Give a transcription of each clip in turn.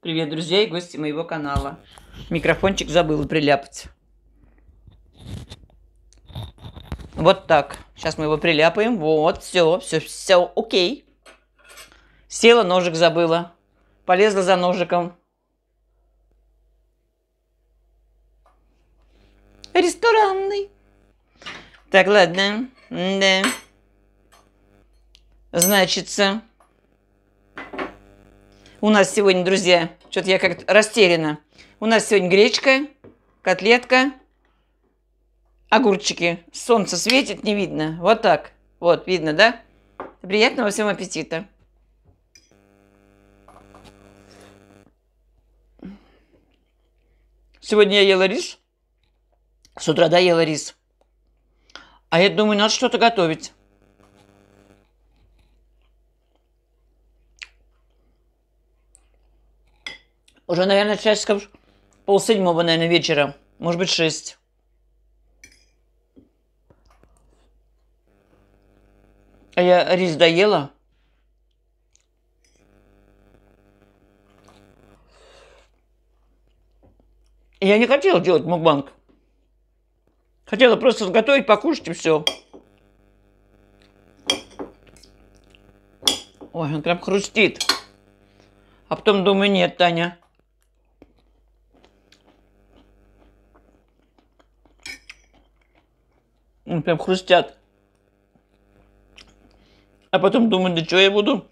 Привет, друзья и гости моего канала. Микрофончик забыл приляпать. Вот так. Сейчас мы его приляпаем. Вот, все, все, все, окей. Села, ножик забыла. Полезла за ножиком. Ресторанный. Так, ладно. Да. Значится, у нас сегодня, друзья, что-то я как-то растеряна. У нас сегодня гречка, котлетка, огурчики. Солнце светит, не видно. Вот так. Вот, видно, да? Приятного всем аппетита. Сегодня я ела рис. С утра да ела рис. А я думаю, надо что-то готовить. Уже, наверное, часиков полседьмого, наверное, вечера. Может быть, шесть. А я рис доела. Я не хотела делать мукбанг. Хотела просто сготовить, покушать и все. Ой, он прям хрустит. А потом думаю, нет, Таня. Он прям хрустят. А потом думаю, да что я буду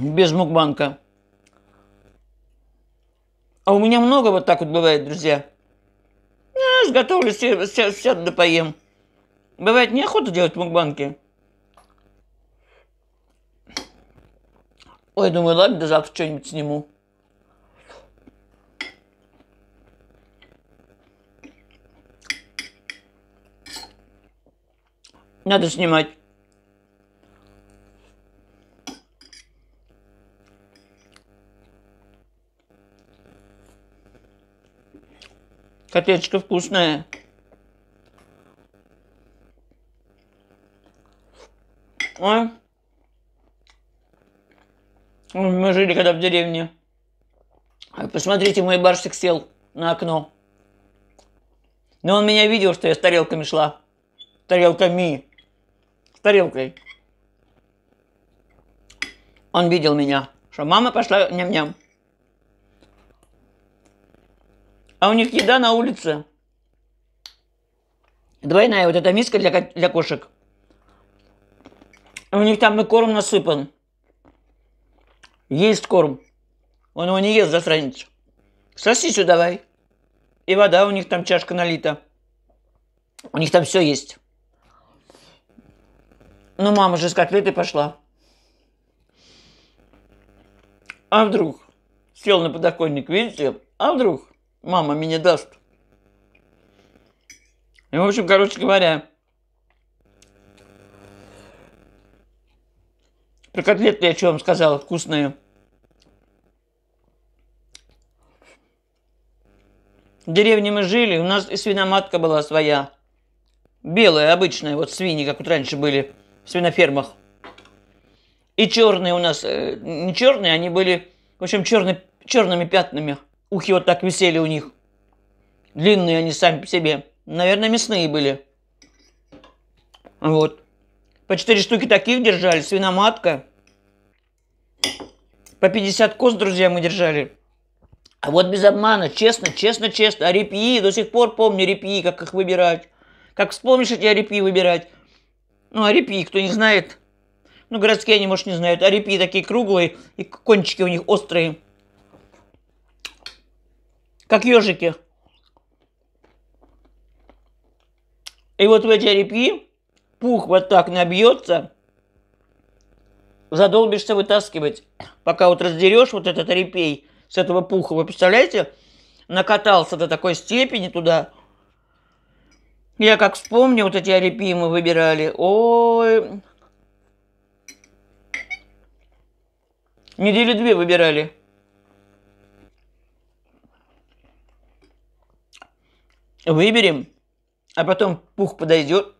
без мукбанка. А у меня много вот так вот бывает, друзья. Я сготовлю, сяду да поем. Бывает неохота делать мукбанки. Ой, думаю, ладно, до завтра что-нибудь сниму. Надо снимать. Котлеточка вкусная. Ой. Мы жили когда в деревне. Посмотрите, мой барсик сел на окно. Но он меня видел, что я с тарелками шла. Тарелками. Тарелкой. Он видел меня, что мама пошла ням-ням. А у них еда на улице. Двойная вот эта миска для, для кошек. У них там и корм насыпан. Есть корм. Он его не ест, засранец. Сосисю давай. И вода у них там чашка налита. У них там все есть. Ну, мама же с котлетой пошла. А вдруг? Сел на подоконник, видите? А вдруг? мама меня даст. И, в общем, короче говоря, про котлеты я что вам сказала, вкусные. В деревне мы жили, у нас и свиноматка была своя. Белая, обычная, вот свиньи, как вот раньше были в свинофермах. И черные у нас, э, не черные, они были, в общем, черный, черными пятнами. Ухи вот так висели у них. Длинные они сами по себе. Наверное, мясные были. Вот. По 4 штуки таких держали. Свиноматка. По 50 коз, друзья, мы держали. А вот без обмана, честно, честно, честно. А репьи, до сих пор помню репьи, как их выбирать. Как вспомнишь эти репьи выбирать. Ну, а репьи, кто не знает. Ну, городские они, может, не знают. А репьи такие круглые, и кончики у них острые. Как ежики. И вот в эти репьи пух вот так набьется, задолбишься вытаскивать. Пока вот раздерешь вот этот репей с этого пуха, вы представляете, накатался до такой степени туда. Я как вспомню, вот эти репьи мы выбирали. Ой. Недели две выбирали. Выберем, а потом пух подойдет,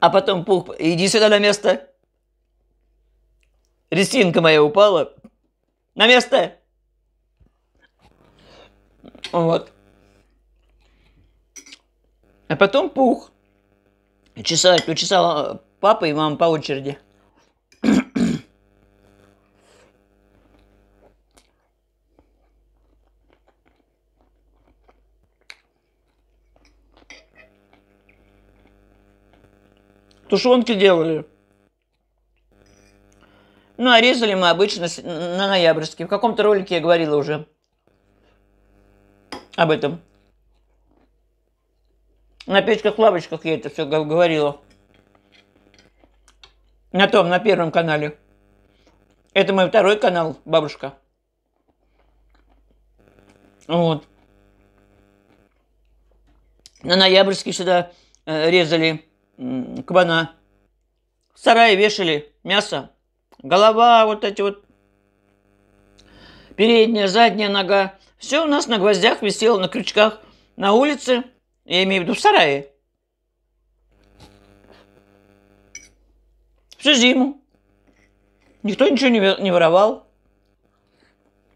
а потом пух, иди сюда на место. Ресинка моя упала, На место! Вот. А потом пух. Чесать, почесала папа и мама по очереди. Тушенки делали. Ну, а резали мы обычно на ноябрьске. В каком-то ролике я говорила уже об этом. На печках-лавочках я это все говорила. На том, на первом канале. Это мой второй канал, бабушка. Вот. На ноябрьске сюда э, резали кабана. В сарае вешали мясо. Голова, вот эти вот. Передняя, задняя нога. Все у нас на гвоздях висело, на крючках. На улице я имею в виду в сарае. Всю зиму. Никто ничего не, воровал.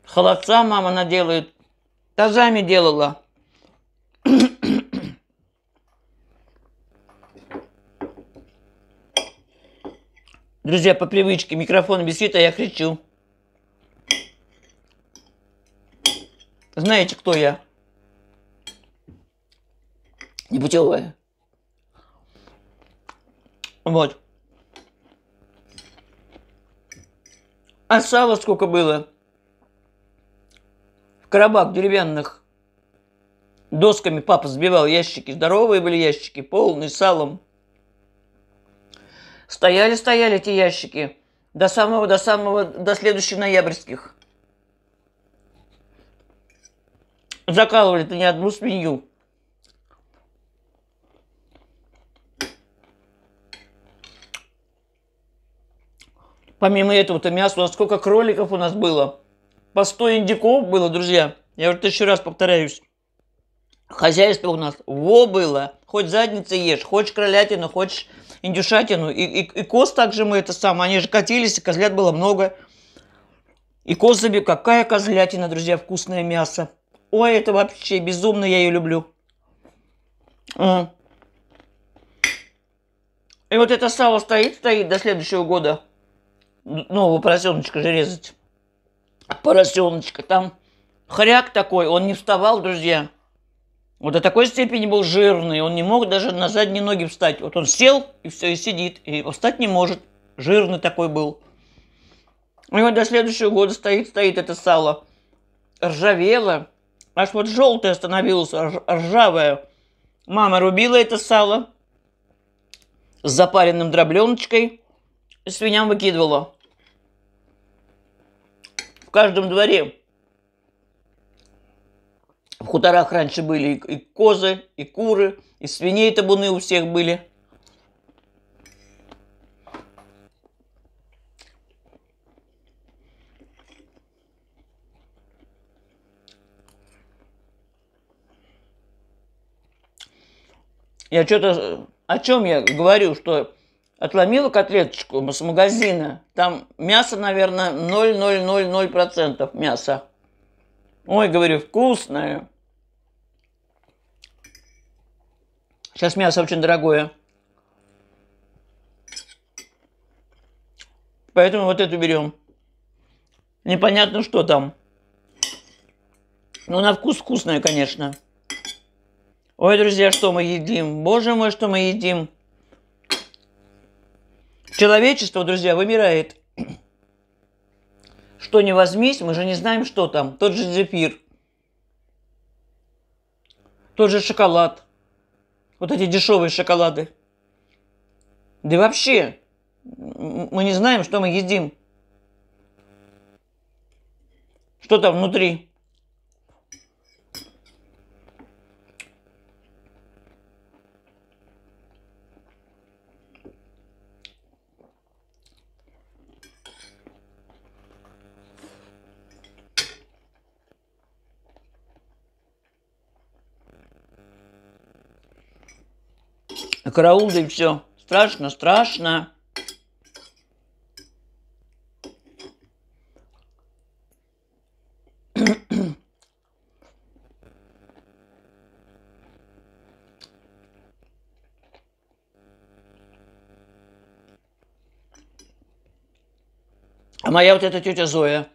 Холодца мама наделает. Тазами делала. Друзья, по привычке микрофон висит, а я кричу. Знаете, кто я? Непутевая. Вот. А сало сколько было? В коробах деревянных досками папа сбивал ящики. Здоровые были ящики, полные салом. Стояли-стояли эти ящики до самого, до самого, до следующих ноябрьских. Закалывали-то не одну свинью. Помимо этого-то мяса, у нас сколько кроликов у нас было. По 100 индиков было, друзья. Я уже тысячу раз повторяюсь. Хозяйство у нас во было. Хоть задницы ешь, хочешь кролятину, хочешь индюшатину. И, и, и коз также мы это самое. Они же катились, и козлят было много. И козами, какая козлятина, друзья, вкусное мясо. Ой, это вообще безумно, я ее люблю. И вот это сало стоит, стоит до следующего года нового поросеночка же резать. Поросеночка. Там хряк такой, он не вставал, друзья. Вот до такой степени был жирный, он не мог даже на задние ноги встать. Вот он сел и все, и сидит, и встать не может. Жирный такой был. И вот до следующего года стоит, стоит это сало. Ржавело. Аж вот желтое становилось, ржавое. Мама рубила это сало с запаренным дробленочкой свиням выкидывала. В каждом дворе в хуторах раньше были и, козы, и куры, и свиней табуны у всех были. Я что-то... О чем я говорю, что отломила котлеточку с магазина. Там мясо, наверное, 0,000% мяса. Ой, говорю, вкусное. Сейчас мясо очень дорогое. Поэтому вот эту берем. Непонятно, что там. Но на вкус вкусное, конечно. Ой, друзья, что мы едим? Боже мой, что мы едим? Человечество, друзья, вымирает. Что не возьмись, мы же не знаем, что там. Тот же зефир, тот же шоколад, вот эти дешевые шоколады. Да и вообще, мы не знаем, что мы едим. Что там внутри? караул, да и все. Страшно, страшно. А моя вот эта тетя Зоя,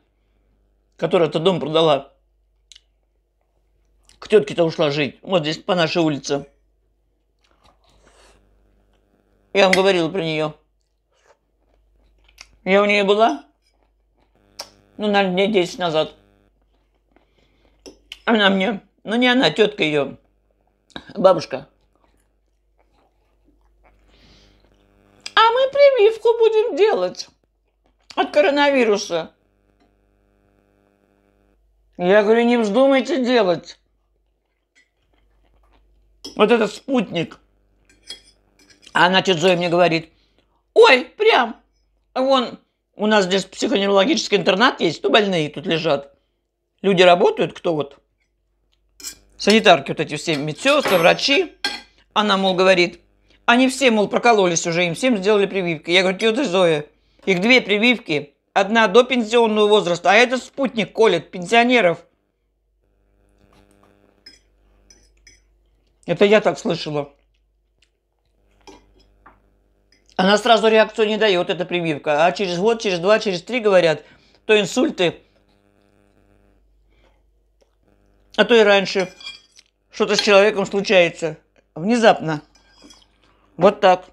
которая этот дом продала, к тетке-то ушла жить. Вот здесь по нашей улице. Я вам говорил про нее. Я у нее была, ну, наверное, дней 10 назад. Она мне, ну не она, тетка ее, бабушка. А мы прививку будем делать от коронавируса. Я говорю, не вздумайте делать. Вот этот спутник. А она тетя Зоя мне говорит, ой, прям, вон, у нас здесь психоневрологический интернат есть, то больные тут лежат. Люди работают, кто вот? Санитарки вот эти все, медсестры, врачи. Она, мол, говорит, они все, мол, прокололись уже, им всем сделали прививки. Я говорю, тетя Зоя, их две прививки, одна до пенсионного возраста, а этот спутник колет пенсионеров. Это я так слышала. Она сразу реакцию не дает, эта прививка. А через год, через два, через три, говорят, то инсульты, а то и раньше что-то с человеком случается. Внезапно. Вот так.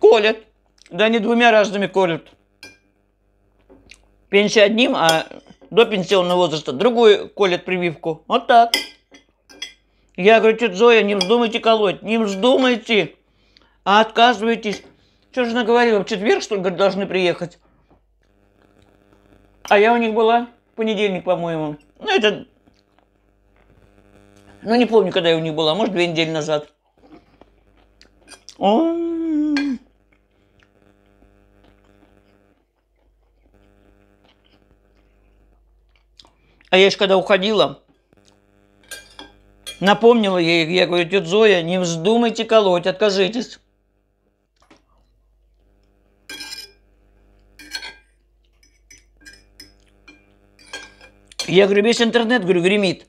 Колят. Да не двумя разными колят. Пенсия одним, а до пенсионного возраста другой колят прививку. Вот так. Я говорю, тетя Зоя, не вздумайте колоть, не вздумайте, а отказывайтесь. Что же она говорила, в четверг, что ли, должны приехать? А я у них была в понедельник, по-моему. Ну, это... Ну, не помню, когда я у них была, может, две недели назад. А я еще когда уходила, Напомнила ей, я говорю, тетя Зоя, не вздумайте колоть, откажитесь. Я говорю, весь интернет, говорю, гремит.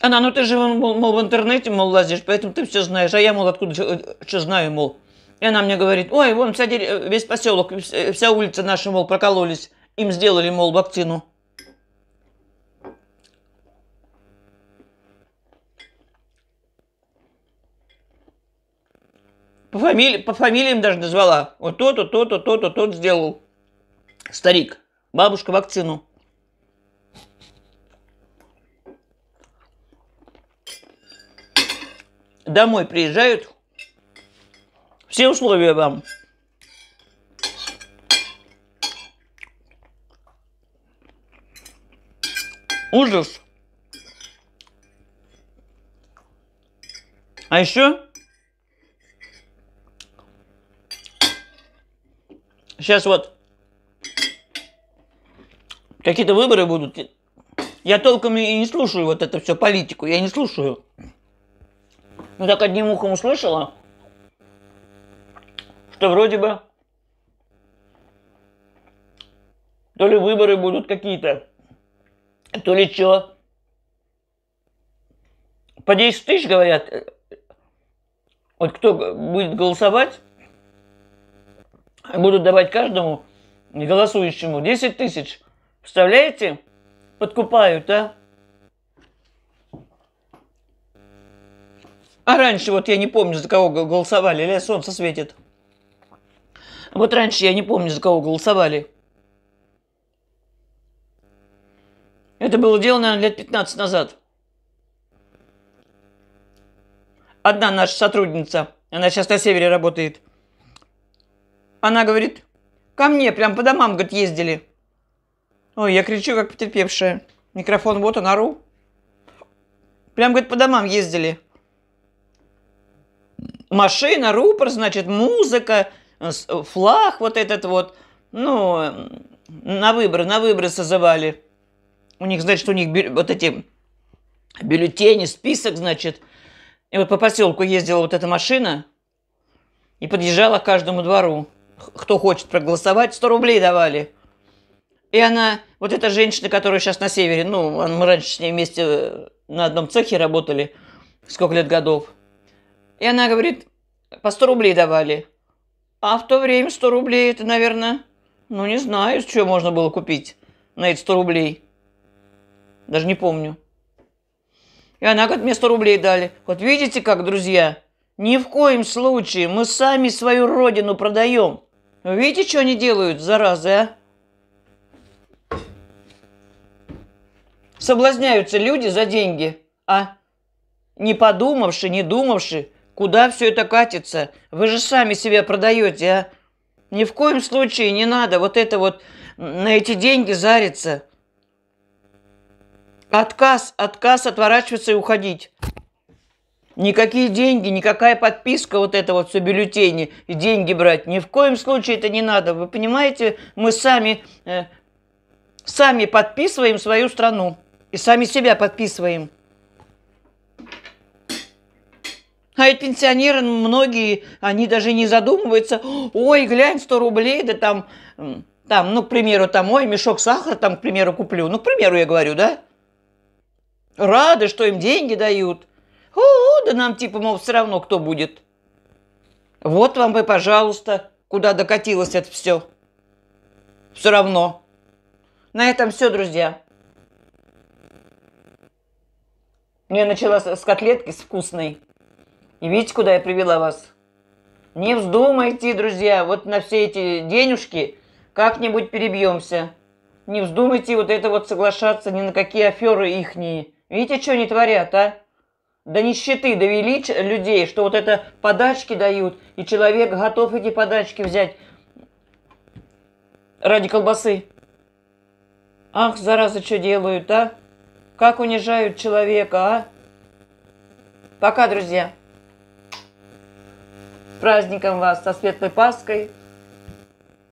Она, ну ты же, мол, мол, в интернете, мол, лазишь, поэтому ты все знаешь. А я, мол, откуда что знаю, мол. И она мне говорит, ой, вон вся, весь поселок, вся улица наша, мол, прокололись. Им сделали, мол, вакцину. По, фамилии, по фамилиям даже назвала. Вот то-то, то-то, то-то, тот сделал. Старик. Бабушка вакцину. Домой приезжают. Все условия вам. Ужас. А еще Сейчас вот какие-то выборы будут. Я толком и не слушаю вот это все политику, я не слушаю. Ну так одним ухом услышала, что вроде бы то ли выборы будут какие-то, то ли что. По 10 тысяч, говорят, вот кто будет голосовать, будут давать каждому голосующему 10 тысяч. Представляете? Подкупают, а? А раньше, вот я не помню, за кого голосовали, или солнце светит. Вот раньше я не помню, за кого голосовали. Это было дело, наверное, лет 15 назад. Одна наша сотрудница, она сейчас на севере работает – она говорит, ко мне прям по домам, говорит, ездили. Ой, я кричу, как потерпевшая. Микрофон вот он, ору. Прям, говорит, по домам ездили. Машина, рупор, значит, музыка, флаг вот этот вот. Ну, на выборы, на выборы созывали. У них, значит, у них вот эти бюллетени, список, значит. И вот по поселку ездила вот эта машина и подъезжала к каждому двору кто хочет проголосовать, 100 рублей давали. И она, вот эта женщина, которая сейчас на севере, ну, мы раньше с ней вместе на одном цехе работали, сколько лет годов. И она говорит, по 100 рублей давали. А в то время 100 рублей это, наверное, ну не знаю, что можно было купить на эти 100 рублей. Даже не помню. И она говорит, мне 100 рублей дали. Вот видите как, друзья, ни в коем случае мы сами свою родину продаем. Видите, что они делают, заразы, а? Соблазняются люди за деньги, а не подумавши, не думавши, куда все это катится. Вы же сами себя продаете, а? Ни в коем случае не надо вот это вот на эти деньги зариться. Отказ, отказ отворачиваться и уходить. Никакие деньги, никакая подписка, вот это вот все бюллетени и деньги брать. Ни в коем случае это не надо. Вы понимаете, мы сами, э, сами подписываем свою страну и сами себя подписываем. А ведь пенсионеры многие, они даже не задумываются, ой, глянь, 100 рублей, да там, там, ну, к примеру, там, ой, мешок сахара, там, к примеру, куплю. Ну, к примеру, я говорю, да? Рады, что им деньги дают. О, да нам типа, мол, все равно кто будет. Вот вам бы, пожалуйста, куда докатилось это все. Все равно. На этом все, друзья. Я начала с котлетки с вкусной. И видите, куда я привела вас? Не вздумайте, друзья, вот на все эти денежки как-нибудь перебьемся. Не вздумайте вот это вот соглашаться ни на какие аферы ихние. Видите, что они творят, а? До нищеты довели людей, что вот это подачки дают, и человек готов эти подачки взять ради колбасы. Ах, зараза, что делают, а? Как унижают человека, а? Пока, друзья. С праздником вас, со Светлой Паской.